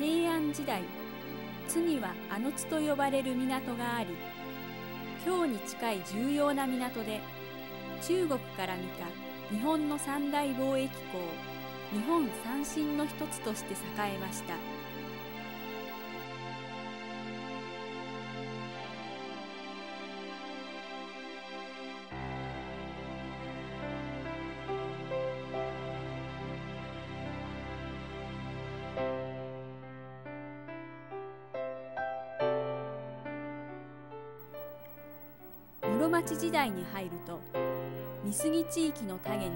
平安時代津にはあの津と呼ばれる港があり京に近い重要な港で中国から見た日本の三大貿易港日本三神の一つとして栄えました。町時代に入ると美杉地域の陰に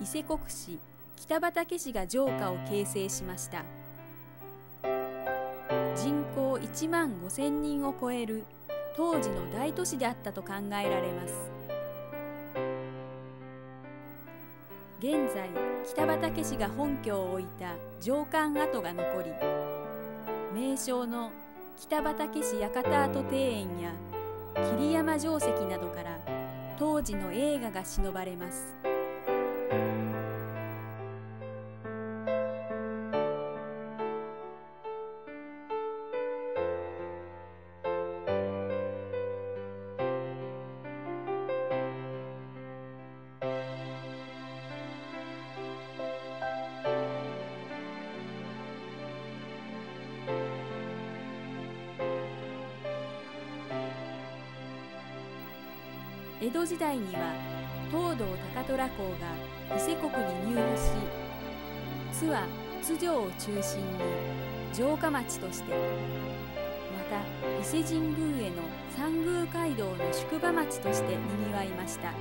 伊勢国市北畠市が城下を形成しました。人口1万5千人を超える当時の大都市であったと考えられます。現在北畠氏が本拠を置いた城下跡が残り名称の北畠氏館跡庭園や桐山城跡などから当時の映画が忍ばれます。江戸時代には東堂高虎公が伊勢国に入部し津は津城を中心に城下町としてまた伊勢神宮への参宮街道の宿場町としてにぎわいました。